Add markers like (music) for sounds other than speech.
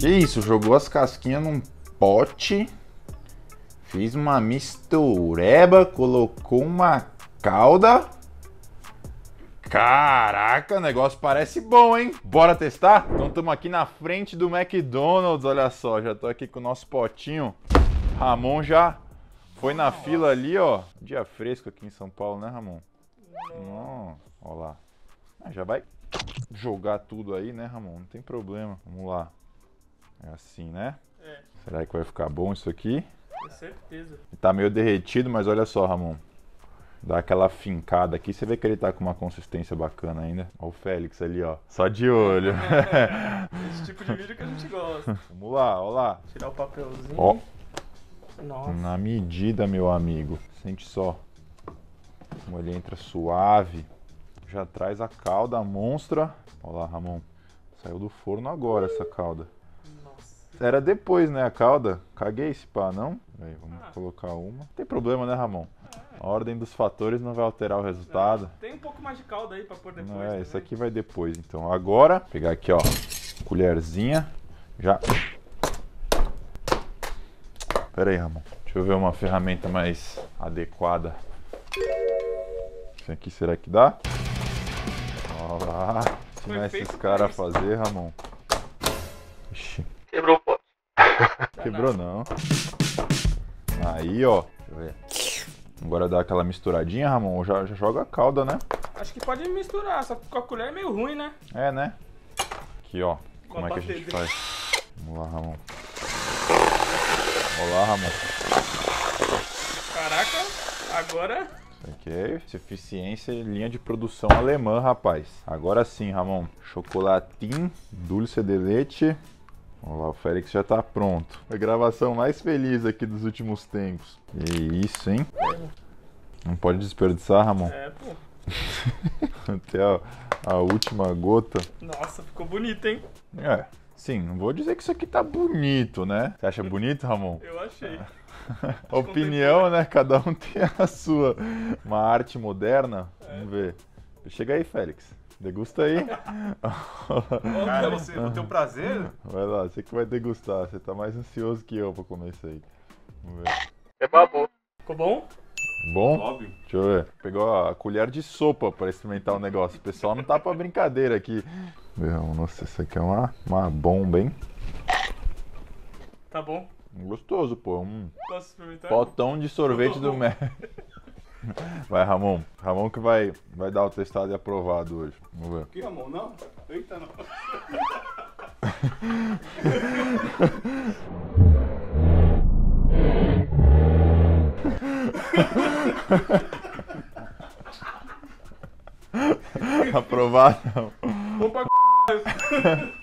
Que isso, jogou as casquinhas num pote, fiz uma mistureba, colocou uma calda. Caraca, o negócio parece bom, hein? Bora testar? Então estamos aqui na frente do McDonald's, olha só, já tô aqui com o nosso potinho. Ramon já foi na fila ali, ó. Dia fresco aqui em São Paulo, né, Ramon? Não, ó lá. Ah, já vai jogar tudo aí, né, Ramon? Não tem problema. Vamos lá. É assim, né? É, Será que vai ficar bom isso aqui? com certeza. Tá meio derretido, mas olha só, Ramon. Dá aquela fincada aqui, você vê que ele tá com uma consistência bacana ainda. Ó o Félix ali, ó. Só de olho. (laughs) Esse tipo de vídeo que a gente gosta. Vamos lá, ó lá. Tirar o papelzinho. Ó, Nossa. na medida, meu amigo. Sente só. Como ele entra suave. Já traz a calda monstra. Ó lá, Ramon. Saiu do forno agora essa calda. Era depois, né, a calda? Caguei esse pá, não? Aí, vamos Ah. colocar uma. Não tem problema, né, Ramon? A ordem dos fatores não vai alterar o resultado. Tem um pouco mais de calda aí pra pôr depois. Não é, também. isso aqui vai depois, então. Agora, pegar aqui, ó, colherzinha. Já. Pera aí, Ramon. Deixa eu ver uma ferramenta mais adequada. Isso aqui será que dá? Olha lá. Ensinar esses caras a fazer, Ramon. Ixi, Quebrou. Quebrou não. Aí, ó. Deixa eu ver. Agora dá aquela misturadinha, Ramon. Já, já joga a calda, né? Acho que pode misturar, só que com a colher é meio ruim, né? É, né? Aqui, ó. Com Como é que a gente faz? Vamos lá, Ramon. Olá, Ramon. Caraca, agora. Isso aqui é eficiência e linha de produção alemã, rapaz. Agora sim, Ramon. Chocolatinho, dulce de leite. Olha lá, o Félix já tá pronto. A gravação mais feliz aqui dos últimos tempos. Que isso, hein? Não pode desperdiçar, Ramon. É, pô. (laughs) Até a, a última gota. Nossa, ficou bonito, hein? É, sim, não vou dizer que isso aqui tá bonito, né? Você acha bonito, Ramon? Eu achei. (laughs) Opinião, né? Cada um (laughs) tem a sua. Uma arte moderna. Vamos ver. Chega aí, Félix. Degusta aí. Cara, você, o teu prazer Vai lá, você que vai degustar. Você tá mais ansioso que eu pra comer isso aí. Vamos ver. É babu. Ficou bom? Bom? óbvio. Deixa eu ver. Pegou a colher de sopa pra experimentar o negócio. O pessoal não tá pra brincadeira aqui. Meu, Nossa, isso aqui é uma, uma bomba, hein? Tá bom. Gostoso, pô. Um Posso experimentar? potão de sorvete do Mac. Vai, Ramon. Ramon que vai, vai dar o testado e aprovado hoje. Vamos ver. Que Ramon, não? Eita, não. (laughs) Aprovado? não. Vou pra c...